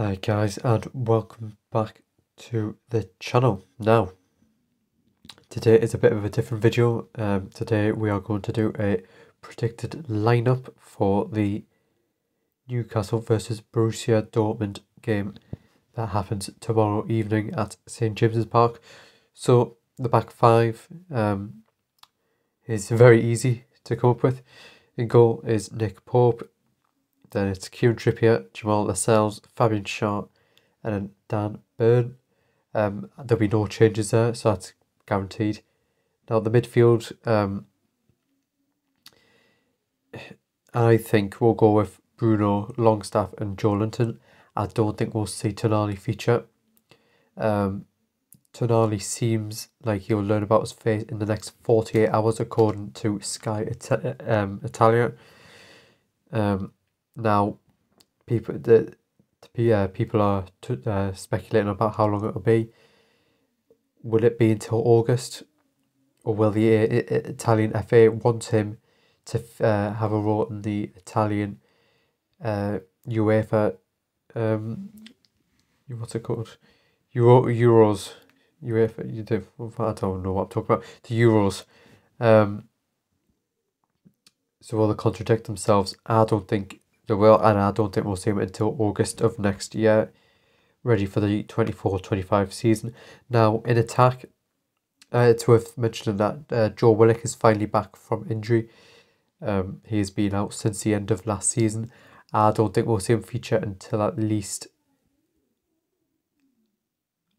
Hi guys and welcome back to the channel. Now, today is a bit of a different video. Um, today we are going to do a predicted lineup for the Newcastle versus Borussia Dortmund game that happens tomorrow evening at St James's Park. So the back five um, is very easy to come up with. In goal is Nick Pope, then it's Kieran Trippier, Jamal Lascelles, Fabian Schär, and then Dan Burn. Um, there'll be no changes there, so that's guaranteed. Now the midfield, um, I think we'll go with Bruno Longstaff and Joelinton. I don't think we'll see Tonali feature. Um, Tonali seems like he'll learn about his fate in the next 48 hours, according to Sky Ita- um, Italia. Um, now, people the, uh, people are uh, speculating about how long it'll be. Will it be until August, or will the uh, Italian FA want him to uh, have a role in the Italian uh, UEFA? Um, what's it called? Euro Euros. UEFA. You do. I don't know what I'm talking about. The Euros. Um, so will they contradict themselves? I don't think they will, and I don't think we'll see him until August of next year, ready for the 24-25 season. Now, in attack, uh, it's worth mentioning that uh, Joe Willock is finally back from injury. Um, he has been out since the end of last season. I don't think we'll see him feature until at least.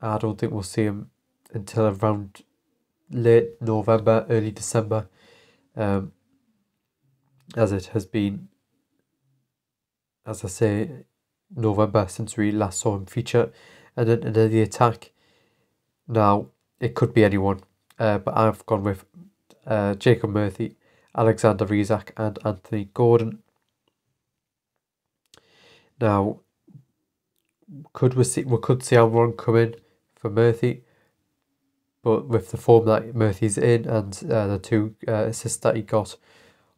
I don't think we'll see him until around late November, early December, um, as it has been as I say, November since we last saw him feature. And then, then the attack, now it could be anyone, uh, but I've gone with uh, Jacob Murphy, Alexander Isak, and Anthony Gordon. Now, could we see we could see Almiron come in for Murphy, but with the form that Murphy's in and uh, the two uh, assists that he got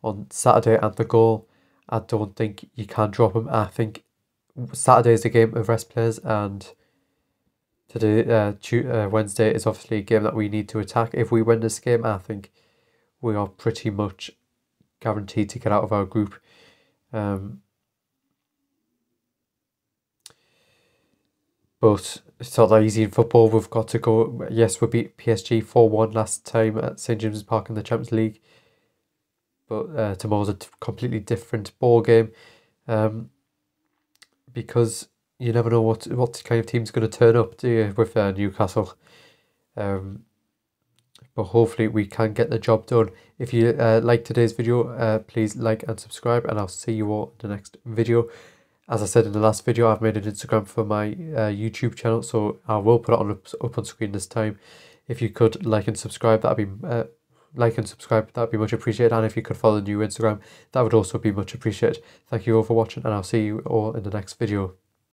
on Saturday and the goal, I don't think you can drop him. I think Saturday is a game of rest players, and today, uh, uh, Wednesday is obviously a game that we need to attack. If we win this game, I think we are pretty much guaranteed to get out of our group. Um, but it's not that easy in football. We've got to go. Yes, we beat PSG 4 1 last time at St James's Park in the Champions League but uh, tomorrow's a completely different ball game, um, because you never know what what kind of team's going to turn up, do you, with uh, Newcastle. Um, but hopefully we can get the job done. If you uh, like today's video, uh, please like and subscribe, and I'll see you all in the next video. As I said in the last video, I've made an Instagram for my uh, YouTube channel, so I will put it on up, on screen this time. If you could like and subscribe, that'd be uh, like and subscribe, that would be much appreciated. And if you could follow the new Instagram, that would also be much appreciated. Thank you all for watching, and I'll see you all in the next video.